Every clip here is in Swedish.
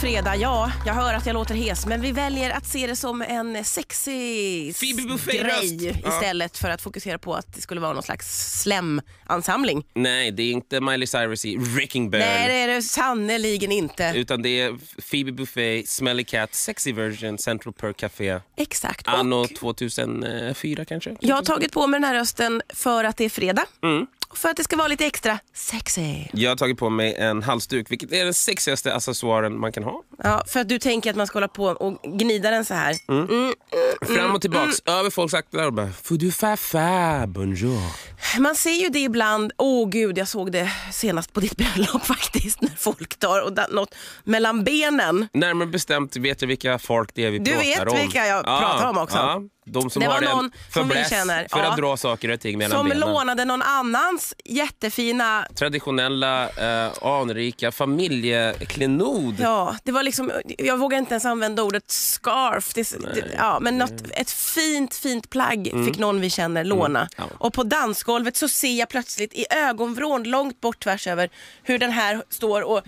Fredag. Ja, jag hör att jag låter hes, men vi väljer att se det som en sexig grej Ja. istället för att fokusera på att det skulle vara någon slags slem-ansamling. Nej, det är inte Miley Cyrus i Wrecking Ball. Nej, det är det sannerligen inte. Utan det är Phoebe Buffay, Smelly Cat, Sexy Version, Central Perk Café. Exakt. Anno Och 2004 kanske? jag har tagit på mig den här rösten för att det är fredag. Mm. För att det ska vara lite extra sexy. Jag har tagit på mig en halsduk, vilket är den sexigaste accessoaren man kan ha. Ja, för att du tänker att man ska hålla på och gnida den så här. Mm. Fram och tillbaks, över folks axlar och bara Faut du fa, bonjour. Man ser ju det ibland. Åh gud, jag såg det senast på ditt bröllop faktiskt. När folk tar och da- något mellan benen. Närmare bestämt vet jag vilka folk det är vi Du pratar vet om. vilka jag pratar om också. Ja, de som Det var har någon en som vi känner, för ja. att dra saker och ting mellan Som benen. lånade någon annans jättefina... Traditionella, eh, anrika familjeklenod. Ja, det var liksom, jag vågar inte ens använda ordet scarf. Det, det, ja, men något, ett fint, fint plagg fick någon vi känner låna. Mm. Ja. Och på dansgolvet så ser jag plötsligt i ögonvrån långt bort tvärs över hur den här står och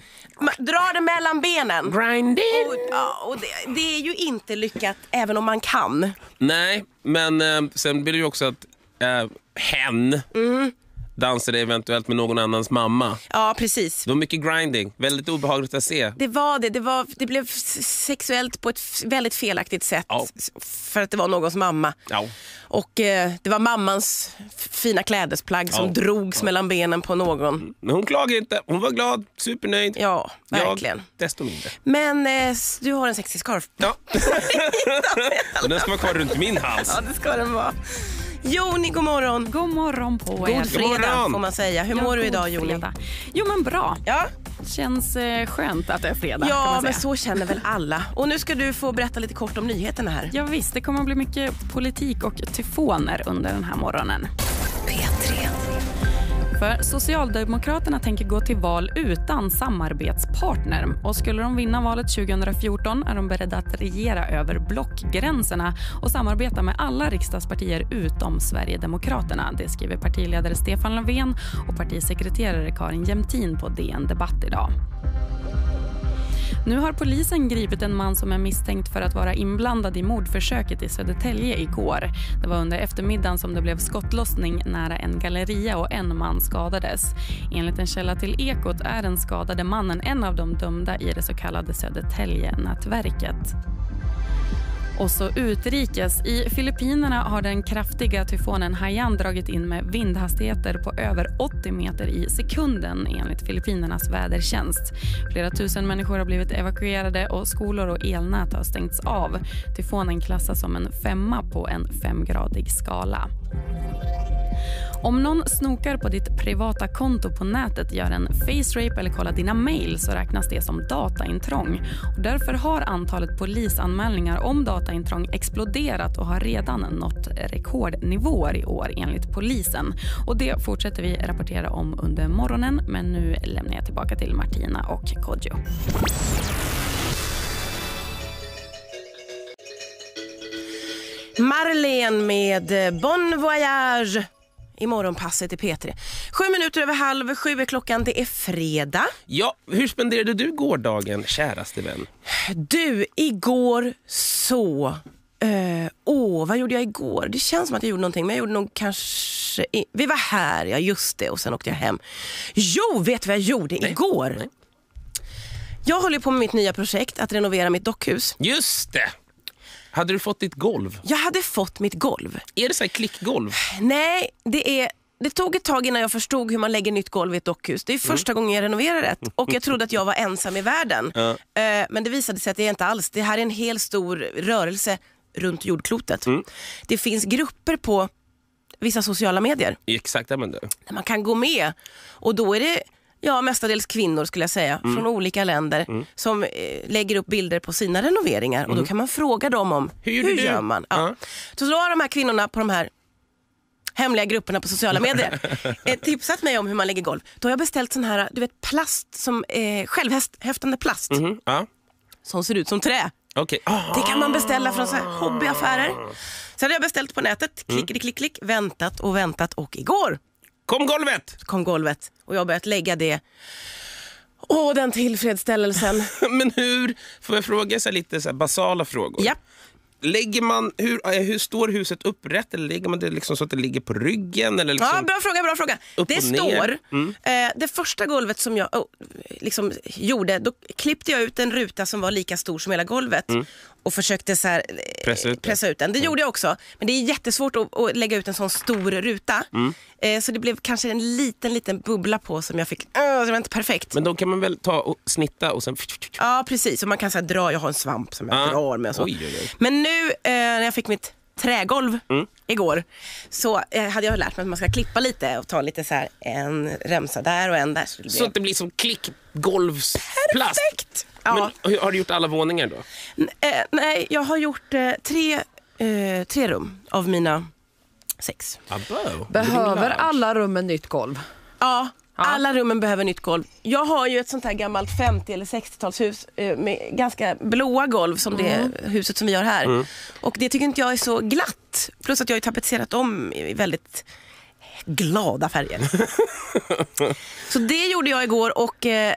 drar det mellan benen. Grinding. Och, ja, och det, det är ju inte lyckat även om man kan. Nej, men eh, sen blir det ju också att eh, hen Mm. Dansade eventuellt med någon annans mamma. Ja, precis. Det var mycket grinding, väldigt obehagligt att se. Det var det. Det, var, det blev sexuellt på ett väldigt felaktigt sätt. Ja. För att det var någons mamma. Ja. Och eh, det var mammans fina klädesplagg som Ja. drogs mellan benen på någon. Men hon klagade inte, hon var glad, supernöjd. Ja, verkligen. Jag, desto mindre. Men eh, du har en sexig scarf. Ja. Och den ska vara kvar runt min hals. Ja, det ska den vara. Joni, god morgon. God morgon på er. God fredag morgon. får man säga. Hur Ja, mår du god idag Joni? fredag. Jo men bra. Ja, Känns eh, skönt att det är fredag. ja men så känner väl alla. Och nu ska du få berätta lite kort om nyheterna här. Ja, visst, det kommer att bli mycket politik och tyfoner under den här morgonen. För Socialdemokraterna tänker gå till val utan samarbetspartner. Och skulle de vinna valet 2014 är de beredda att regera över blockgränserna och samarbeta med alla riksdagspartier utom Sverigedemokraterna. Det skriver partiledare Stefan Löfven och partisekreterare Karin Jämtin på DN Debatt idag. Nu har polisen gripit en man som är misstänkt för att vara inblandad i mordförsöket i Södertälje igår. Det var under eftermiddagen som det blev skottlossning nära en galleria och en man skadades. Enligt en källa till Ekot är den skadade mannen en av de dömda i det så kallade Södertälje-nätverket. Och så utrikes. I Filippinerna har den kraftiga tyfonen Haiyan dragit in med vindhastigheter på över 80 meter i sekunden enligt Filippinernas vädertjänst. Flera tusen människor har blivit evakuerade och skolor och elnät har stängts av. Tyfonen klassas som en femma på en femgradig skala. Om någon snokar på ditt privata konto på nätet, gör en face rape eller kollar dina mejl så räknas det som dataintrång. Och därför har antalet polisanmälningar om dataintrång exploderat och har redan nått rekordnivåer i år enligt polisen. Och Det fortsätter vi rapportera om under morgonen men nu lämnar jag tillbaka till Martina och Kodjo. Marlene med Bon Voyage i morgonpasset i P3. Sju minuter över halv sju är klockan. Det är fredag. Ja, hur spenderade du gårdagen, käraste vän? Du, igår så... eh, Åh, vad gjorde jag igår? Det känns som att jag gjorde någonting, men jag gjorde nog kanske... i- Vi var här, ja just det, och sen åkte jag hem. Jo, vet du vad jag gjorde igår? Nej. Jag håller på med mitt nya projekt, att renovera mitt dockhus. Just det! Hade du fått ditt golv? Jag hade fått mitt golv. Är det så här klickgolv? Nej, det är... Det tog ett tag innan jag förstod hur man lägger nytt golv i ett dockhus. Det är första gången jag renoverar ett och jag trodde att jag var ensam i världen. Ja. Eh, Men det visade sig att det är inte alls. Det här är en hel stor rörelse runt jordklotet. Det finns grupper på vissa sociala medier Exakt, du. där man kan gå med och då är det ja, mestadels kvinnor skulle jag säga från olika länder som eh, lägger upp bilder på sina renoveringar och då kan man fråga dem om Hur hur, gör man. Ja. Ja. Så då har de här kvinnorna på de här hemliga grupperna på sociala medier eh, tipsat mig om hur man lägger golv. Då har jag beställt sån här du vet, plast, som, eh, självhäftande plast Mhm, Ja, som ser ut som trä. okej. Ah, Det kan man beställa från så hobbyaffärer. Så hade jag beställt på nätet, klick, klick, klick, väntat och väntat och igår Kom golvet! kom golvet och jag har börjat lägga det. Åh, den tillfredsställelsen. Men hur, får jag fråga så lite så basala frågor? ja. Lägger man, hur, eh, hur står huset upprätt? Eller lägger man det liksom så att det ligger på ryggen? Eller liksom, Ja, bra fråga. bra fråga. Det står, ner. eh, det första golvet som jag oh, liksom gjorde, då klippte jag ut en ruta som var lika stor som hela golvet och försökte så här, eh, Mm. Pressa ut det. pressa ut den. Det gjorde jag också, men det är jättesvårt att, att lägga ut en sån stor ruta. Mm. Eh, så det blev kanske en liten, liten bubbla på som jag fick, uh, som var inte perfekt. Men då kan man väl ta och snitta och sen... Ja, precis. Och man kan så här, dra, jag har en svamp som jag Ah. drar med. Så. Oj, oj, oj. Men nu eh, när jag fick mitt trägolv Mm. igår så eh, hade jag lärt mig att man ska klippa lite och ta lite så här en remsa där och en där. Så det Så blev att det blir som klickgolvsplast. perfekt. Ja. Men har du gjort alla våningar då? N- eh, nej, jag har gjort eh, tre, eh, tre rum av mina sex. Abo. Behöver alla rummen nytt golv? Ja, alla rummen behöver nytt golv. Jag har ju ett sånt här gammalt 50 eller 60-talshus eh, med ganska blåa golv som det huset som vi har här. Och det tycker inte jag är så glatt. Plus att jag har ju tapetserat om i väldigt glada färger. så det gjorde jag igår och eh,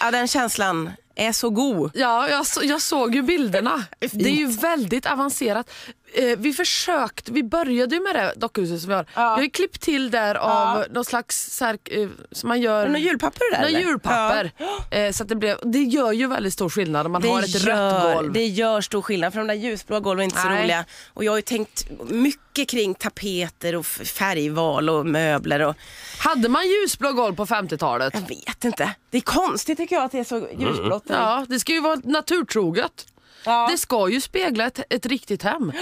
ja, den känslan är så god. Ja, jag, så, jag såg ju bilderna. Det är ju väldigt avancerat. Eh, vi försökte, vi började ju med det dockhuset som vi har. Ja. Vi har ju klippt till där av någon slags så här, eh, som man gör. Något julpapper det där Någon eller? julpapper. Eh, så att det, blev, det gör ju väldigt stor skillnad om man har ett rött golv. Det gör stor skillnad för de där ljusblåa golven är inte så Nej. roliga. Och jag har ju tänkt mycket kring tapeter och färgval och möbler. Och, Hade man ljusblå golv på 50-talet? jag vet inte. Det är konstigt tycker jag att det är så ljusblått. Ja, det ska ju vara naturtroget. Ja. Det ska ju spegla ett, ett riktigt hem.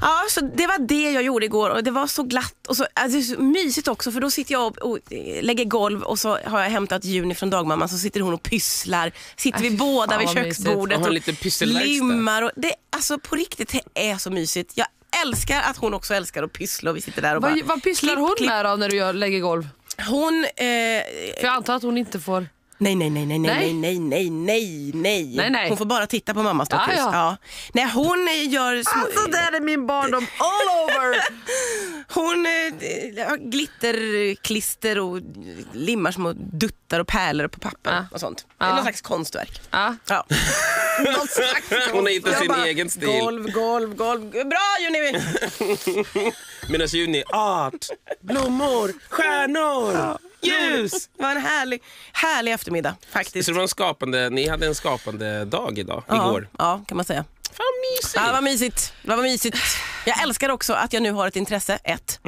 Ja, så det var det jag gjorde igår och det var så glatt och så, alltså, det är så mysigt också för då sitter jag och, och lägger golv och så har jag hämtat Juni från dagmamman så sitter hon och pysslar. Sitter Äh, vi fy båda fan vid köksbordet och lite pysselverkstad. limmar. Och det, alltså på riktigt, det är så mysigt. Jag älskar att hon också älskar att pyssla och vi sitter där och bara Vad, vad pysslar klipp, hon klipp. med då när du gör, lägger golv? Hon, eh, För jag antar att hon inte får... nej, nej, nej, nej, nej, Nej. nej, nej, nej, nej, Nej. Hon får bara titta på mammas Ja, dockhus. ja. Ja. Nej, hon eh, gör små... Alltså där är min barndom all over! Hon eh, har glitterklister och limmar små duttar och pärlor på papper Ja. och sånt. Ja. Någon slags konstverk. Ja. Ja. Slags Hon har hittat sin bara, egen stil. Golv, golv, golv. Bra Juni! Medan Juni, art, blommor, stjärnor, ljus. Det var en härlig, härlig eftermiddag faktiskt. Så det var en skapande, ni hade en skapande dag idag, ja, igår. Ja, kan man säga. Fan mysigt. Ja, var mysigt. Det var mysigt. Jag älskar också att jag nu har ett intresse, ett.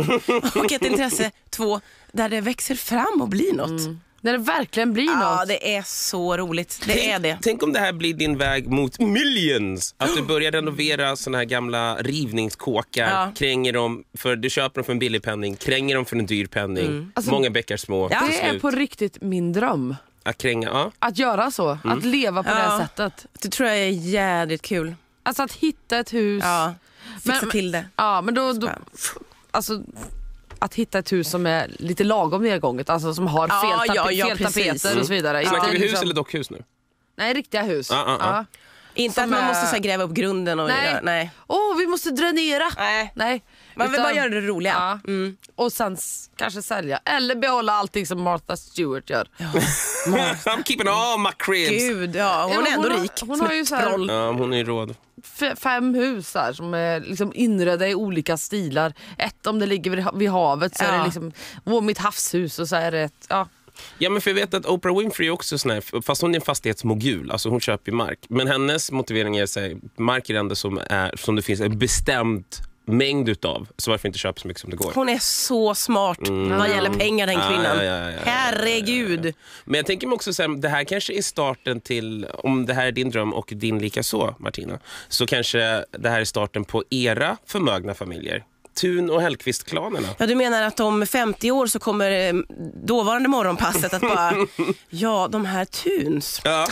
Och ett intresse, två, där det växer fram och blir något. När det verkligen blir Ja, något. det är så roligt. Det är det. Tänk om det här blir din väg mot millions. Att du börjar renovera såna här gamla rivningskåkar, Ja. kränger dem, för du köper dem för en billig penning, kränger dem för en dyr penning. Alltså, Många bäckar små. Ja. Det är på riktigt min dröm. Att kränga, ja. Att göra så. Att leva på det här Ja. sättet. Det tror jag är jädrigt kul. Alltså att hitta ett hus. Ja, fixa Men- till det. Ja, men då, då, alltså, att hitta ett hus som är lite lagom nedgånget, alltså som har Ja, fel, ja, tape- ja, fel precis. tapeter och så vidare. Snackar vi Inte hus liksom- eller dockhus nu? Nej, riktiga hus. Ja, ja, ja. Inte Som att man är- måste så här, gräva upp grunden och Nej. göra, nej. Åh, vi måste dränera! Nej. Nej. Man vill Utan- bara göra det roliga. Ja. Mm. Och sen s- kanske sälja. Eller behålla allting som Martha Stewart gör. I'm keeping all my cribs. Gud, ja, hon Ja, men är ändå hon har- rik. hon som har ju så här- troll. Ja, hon är ju råd. Fem hus här som är liksom inredda i olika stilar. Ett om det ligger vid, havet så är Ja. det liksom åh, mitt havshus och så är det ett... Ja. Ja, men för jag vet att Oprah Winfrey är också sån här, fast hon är en fastighetsmogul, alltså hon köper mark. Men hennes motivering är att mark är det enda som, är, som det finns en bestämd mängd utav, så varför inte köpa så mycket som det går. Hon är så smart vad gäller pengar den kvinnan. ja, ja, ja, Herregud. Men jag tänker mig också att det här kanske är starten till, om det här är din dröm och din lika så Martina, så kanske det här är starten på era förmögna familjer. Thun och Hellqvist-klanerna. Ja, du menar att om 50 år så kommer eh, dåvarande morgonpasset att bara, ja de här Tuns. Ja,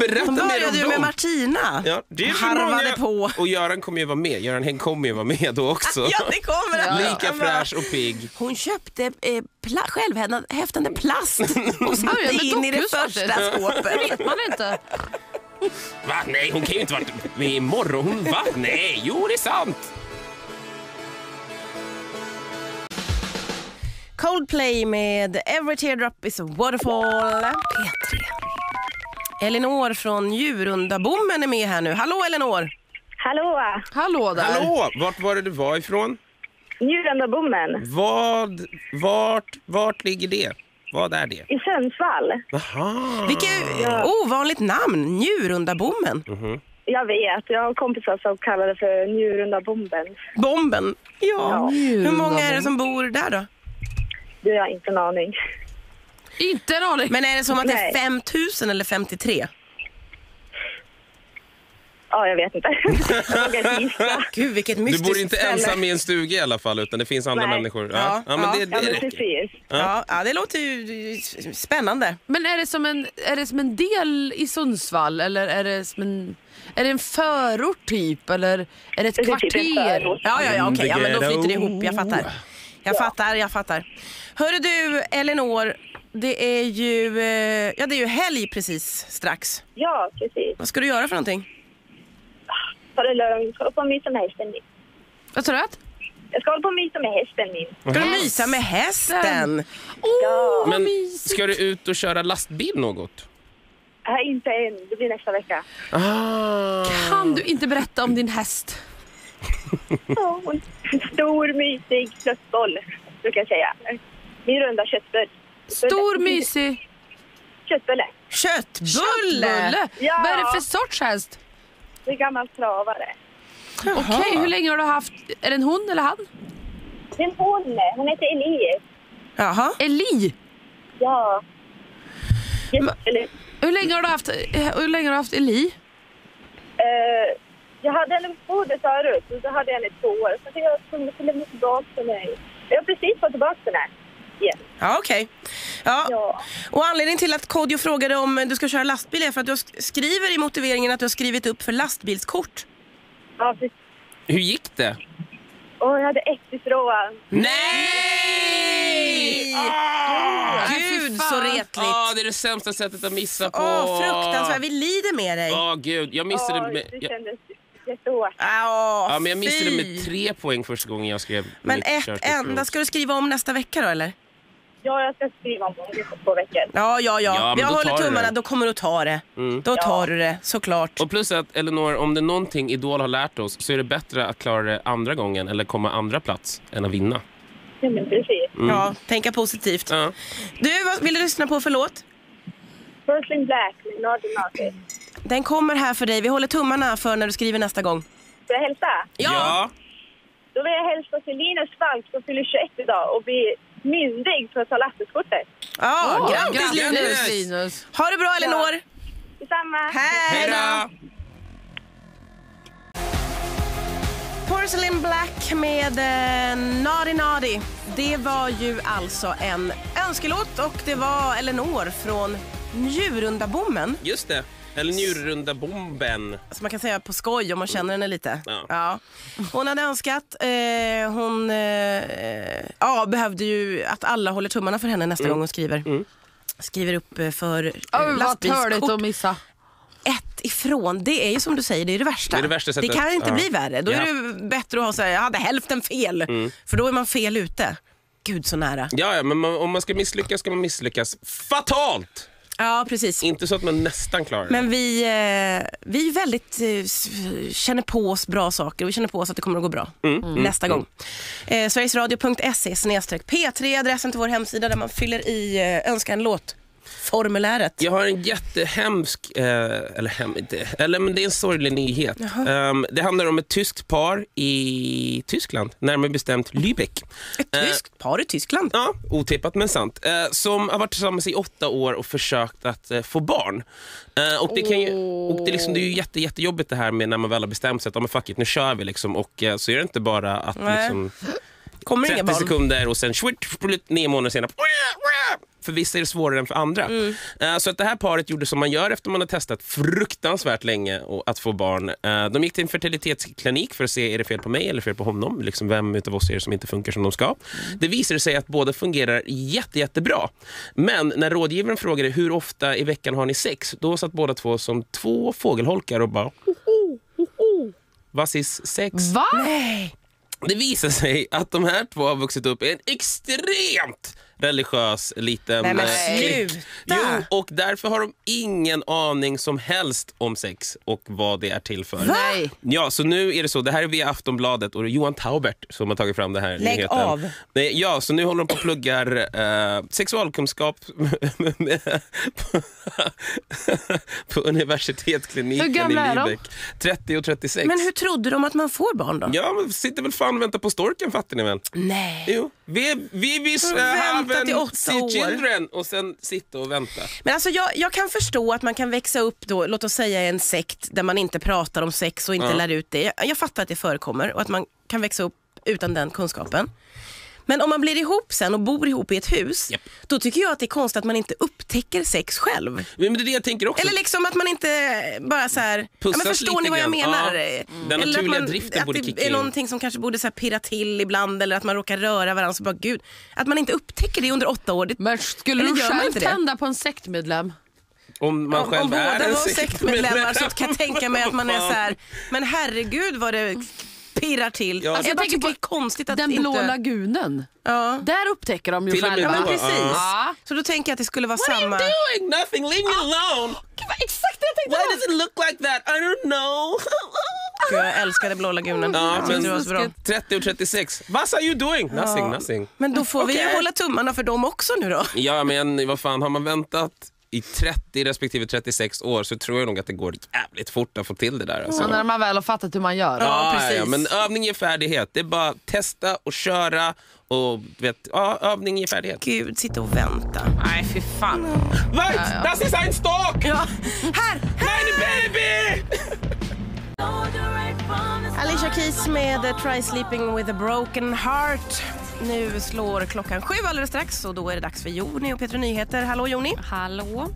berätta De mer om började ju dem. med Martina. Ja, det är för Harvade många. på. Och Göran kommer ju vara med. Göran Hägg kommer ju vara med då också. Ja, det kommer att Lika fräsch och pigg. Hon köpte eh, pla- självhäftande plast och satte in i det första skåpet. Det vet man inte. Va? Nej, hon kan ju inte varit med imorgon. Hon, va? Nej, jo det är sant. Coldplay med Every Teardrop is a Waterfall. P3. Elinor från Njurundabommen är med här nu. Hallå Elinor! Hallå! Hallå där. Hallå, vart var det du var ifrån? Njurundabommen Vad, vart, vart ligger det? Vad är det? i Sundsvall. Jaha. Vilket ovanligt namn, Njurundabommen. Jag vet, jag har kompisar som kallar det för Njurundabomben. Bomben. Ja. Ja. Hur många är det som bor där då? Det har jag inte en aning. Inte en aning. Men är det som att det är Nej. 5000 eller 53? Ja, jag vet inte. jag vågar inte gissa. Gud vilket Du mystiskt bor inte ställe. ensam i en stuga i alla fall, utan det finns andra Nej. människor. Ja, Ja, ja, men det, Ja, det men räcker. precis. Ja, ja, det låter ju spännande. Men är det, som en, är det som en del i Sundsvall eller är det som en, är det en förort typ eller är det ett Det är typ en kvarter? förort. Ja, ja, ja, okej. Ja, men då flyter det ihop. Jag fattar. Jag fattar, jag fattar. Hörru du, Elinor. Det är ju, eh, ja, det är ju helg precis strax. Ja, precis. Vad ska du göra för någonting? Ta det lugnt. Ska på och mysa med hästen min. Vad sa du? att? Jag ska hålla på och mysa med hästen min. Ska du mysa med hästen? Åh, vad Men mysigt. ska du ut och köra lastbil något? Nej, inte än. Det blir nästa vecka. Ah. Kan du inte berätta om din häst? Ja, en stor, mysig köttboll, brukar jag säga. Min runda köttbulle. Stor mysig Köttbulle. Köttbulle! köttbulle. Ja. Vad är det för sorts häst? Det är gammal travare. Okej, hur länge har du haft, är det en hon eller han? Det är en hon. Hon heter Elias. Jaha. Eli. Ja. Hur länge har du haft, hur länge har du haft Eli? Eh, jag hade på bordet förut och så hade jag henne i två år. Så jag kunde få lämna tillbaka till mig. Jag har precis fått tillbaka den här. Igen. Ja, okej. Ja. Ja. Och anledningen till att Kodjo frågade om du ska köra lastbil är för att du sk- skriver i motiveringen att du har skrivit upp för lastbilskort. Ja, precis. Hur gick det? Och jag hade ett ifrån. Nej! Gud så retligt. Ja, det är det sämsta sättet att missa på. Åh, fruktansvärt. Vi lider med dig. Åh, gud. Jag missade Ja, med... det kändes jättehårt. Ja, men jag missade fy. med tre poäng första gången jag skrev Men mitt ett enda. Ska du skriva om nästa vecka då eller? Ja, jag ska skriva om det på två veckor. Ja, ja, ja. Ja, jag håller tummarna. det. Då kommer du ta det. Mm. Då tar du det, såklart. Och plus att, Elinor, om det är någonting Idol har lärt oss så är det bättre att klara det andra gången eller komma andra plats än att vinna. Ja, men precis. Ja, tänka positivt. Ja. Du, vad vill du lyssna på för låt? Brooklyn Black med Northern Market. Den kommer här för dig. Vi håller tummarna för när du skriver nästa gång. Får jag hälsa? ja. Då vill jag hälsa till Linus Falk som fyller 21 idag och blir myndig för att ta lastbilskortet. Ja, Åh, grattis Linus! Grattis Linus. Ha det bra Elinor! Detsamma. Hej då! Porcelain Black med eh, Naughty Naughty. Det var ju alltså en önskelåt och det var Elinor från Njurundabommen. Just det. Eller njurrunda bomben. Som man kan säga på skoj om man känner henne lite. Ja. Hon hade önskat, eh, hon eh, ja, behövde ju att alla håller tummarna för henne nästa Mm. gång hon skriver. Skriver upp eh, för Oj, vad törligt lastbilskort. att missa. ett ifrån, det är ju som du säger, det är det värsta. Det är det värsta sättet. kan inte Ja. bli värre. Då är Ja. det bättre att ha så här, jag hade hälften fel. Mm. För då är man fel ute. Gud så nära. Ja, ja, men man, om man ska misslyckas ska man misslyckas fatalt. Ja, precis. Inte så att man nästan klarar det. Men vi, eh, vi väldigt, eh, känner på oss bra saker och vi känner på oss att det kommer att gå bra Mm, nästa gång. Eh, Sverigesradio.se snedstreck P3 är adressen till vår hemsida där man fyller i eh, önska en låt. Formuläret. Jag har en jättehemsk, eh, eller hem, inte- eller men det är en sorglig nyhet. Ehm, det handlar om ett tyskt par i Tyskland, närmare bestämt Lübeck. Ett tyskt par i Tyskland. Ja, otippat men sant. Eh, som har varit tillsammans i åtta år och försökt att eh, få barn. Och det, kan ju, och det, är liksom, det är ju jätte, jättejobbigt det här med när man väl har bestämt sig att men fuck it, nu kör vi. Liksom. Och så är det inte bara att Nej. liksom, Kommer inga 30 barn. sekunder och sen nio månader senare. För vissa är det svårare än för andra. Mm. Eh, Så att det här paret gjorde som man gör efter man har testat fruktansvärt länge och- att få barn. Eh, De gick till en fertilitetsklinik för att se är det fel på mig eller fel på honom. Liksom vem utav oss är det som inte funkar som de ska. Det visade sig att båda fungerar jätte, jättebra. Men när rådgivaren frågade hur ofta i veckan har ni sex, då satt båda två som två fågelholkar och bara hoho, hoho. Vassis sex. Va? Nej. Det visar sig att de här två har vuxit upp i en extremt religiös liten... Nej, men eh, sluta. Jo, och därför har de ingen aning som helst om sex och vad det är till för. Nej. Ja, så nu är det så. Det här är via Aftonbladet och det är Johan Taubert som har tagit fram det här Lägg nyheten. av. Nej, ja, så nu håller de på och pluggar eh, sexualkunskap på, på universitetskliniken i? Lübeck. 30 och 36. Men hur trodde de att man får barn då? Ja, men sitter väl fan och väntar på storken fattar ni väl? Nej. Jo, vi, vi Får uh, vänta till åtta år. children och sen sitta och vänta. Men alltså jag, jag kan förstå att man kan växa upp då, låt oss säga en sekt där man inte pratar om sex och inte Ja. lär ut det. Jag, jag fattar att det förekommer och att man kan växa upp utan den kunskapen. Men om man blir ihop sen och bor ihop i ett hus, Japp. då tycker jag att det är konstigt att man inte upptäcker sex själv. Men det är det jag tänker också. Eller liksom att man inte bara så här, ja, men förstår ni vad jag grann. menar? Ja. Eller Den att naturliga man, driften att borde det kicka är in. någonting som kanske borde så här pirra till ibland eller att man råkar röra varandra så bara gud. Att man inte upptäcker det under åtta år. Det, Men skulle Eller du själv inte det? tända på en sektmedlem? om man om, själv om är båda en var sektmedlemmar så kan jag tänka mig att man är så här, men herregud vad det pirrar till. Ja. Alltså, jag Jag bara tycker det är konstigt att Den inte... blå lagunen. ja. Där upptäcker de ju Till med ja själva. men precis. Ja. Så då tänker jag att det skulle vara What samma. are you doing? Nothing, leave me alone. Det var exakt det jag tänkte Why does it look like that? I don't know. Gud, jag älskade blå lagunen. Ja, men det var så bra. 30 och 36. What are you doing? Nothing, nothing. Men då får vi ju Okej. hålla tummarna för dem också nu då. Ja, men vad fan, har man väntat i 30 respektive 36 år så tror jag nog att det går jävligt fort att få till det där. Alltså. Så när man väl har fattat hur man gör. Ja, Ja, precis. ja, men övning ger färdighet. Det är bara testa och köra och vet, ja, övning ger färdighet. Gud, sitta och vänta. Nej, fy fan. Right, das ist ein Stock! Ja, här! Meine Baby! Alicia Keys med Try Sleeping with a Broken Heart. Nu slår klockan sju alldeles strax och då är det dags för Joni och Peter Nyheter. Hallå Joni! Hallå!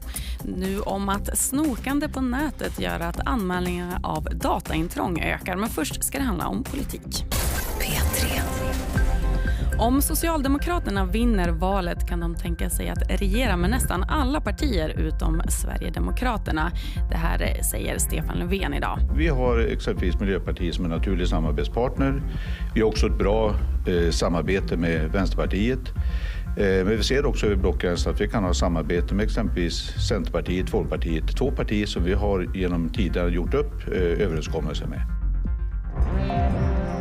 Nu om att snokande på nätet gör att anmälningarna av dataintrång ökar. Men först ska det handla om politik. Om Socialdemokraterna vinner valet kan de tänka sig att regera med nästan alla partier utom Sverigedemokraterna. Det här säger Stefan Löfven idag. Vi har exempelvis Miljöpartiet som en naturlig samarbetspartner. Vi har också ett bra eh, samarbete med Vänsterpartiet. Eh, men vi ser också över blockgränsen att vi kan ha samarbete med exempelvis Centerpartiet, Folkpartiet. Två partier som vi har genom tidigare gjort upp eh, överenskommelser med.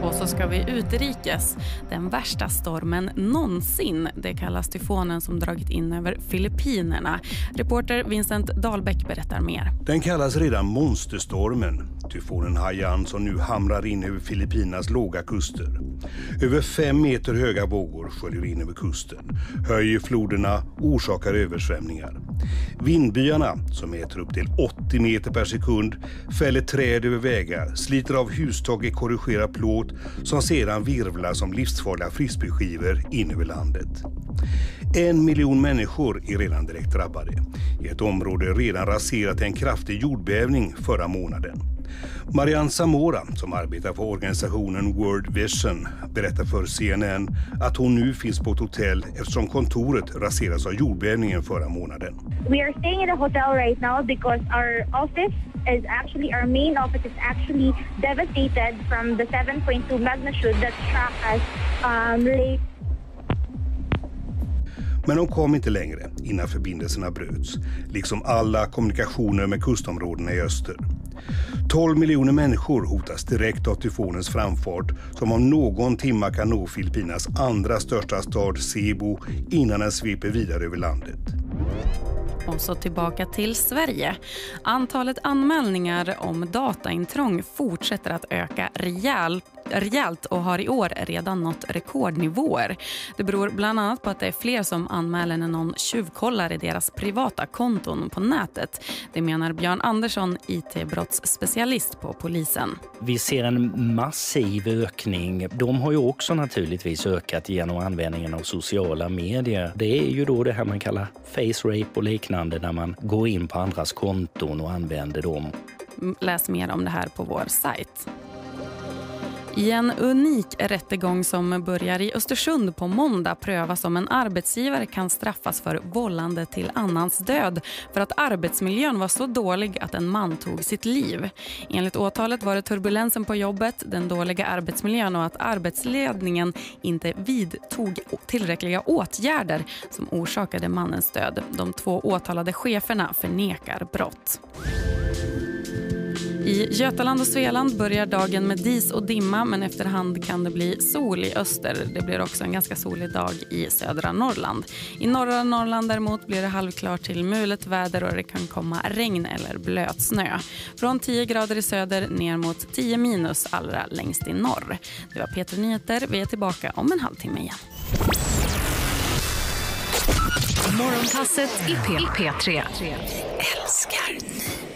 Och så ska vi utrikes. Den värsta stormen någonsin. Det kallas tyfonen som dragit in över Filippinerna. Reporter Vincent Dahlbäck berättar mer. Den kallas redan monsterstormen. Tyfonen Haiyan som nu hamrar in över Filippinas låga kuster. Över fem meter höga vågor sköljer in över kusten, höjer floderna och orsakar översvämningar. Vindbyarna, som mäter upp till 80 meter per sekund, fäller träd över vägar, sliter av hustak i korrigerad plåt som sedan virvlar som livsfarliga frisbeeskivor in över landet. En miljon människor är redan direkt drabbade. I ett område redan raserat en kraftig jordbävning förra månaden. Marianne Zamora, som arbetar på organisationen World Vision, berättar för CNN att hon nu finns på ett hotell eftersom kontoret raserats av jordbävningen förra månaden. We are staying in a hotel right now because our office is actually, our main office is actually devastated from the 7.2 magnitude that struck us um, late Men de kom inte längre innan förbindelserna bröts, liksom alla kommunikationer med kustområdena i öster. 12 miljoner människor hotas direkt av tyfonens framfart som om någon timma kan nå Filippinas andra största stad Cebu innan den sveper vidare över landet. Och så tillbaka till Sverige. Antalet anmälningar om dataintrång fortsätter att öka rejält rejält och har i år redan nått rekordnivåer. Det beror bland annat på att det är fler som anmäler när någon tjuvkollar i deras privata konton på nätet. Det menar Björn Andersson, it-brottsspecialist på polisen. Vi ser en massiv ökning. De har ju också naturligtvis ökat genom användningen av sociala medier. Det är ju då det här man kallar face rape och liknande när man går in på andras konton och använder dem. Läs mer om det här på vår sajt. I en unik rättegång som börjar i Östersund på måndag prövas om en arbetsgivare kan straffas för vållande till annans död för att arbetsmiljön var så dålig att en man tog sitt liv. Enligt åtalet var det turbulensen på jobbet, den dåliga arbetsmiljön och att arbetsledningen inte vidtog tillräckliga åtgärder som orsakade mannens död. De två åtalade cheferna förnekar brott. I Götaland och Svealand börjar dagen med dis och dimma men efterhand kan det bli sol i öster. Det blir också en ganska solig dag i södra Norrland. I norra Norrland däremot blir det halvklart till mulet väder och det kan komma regn eller blötsnö. Från 10 grader i söder ner mot 10 minus allra längst i norr. Det var Peter Nyheter. Vi är tillbaka om en halvtimme igen. Morgonpasset i P3. Älskar ni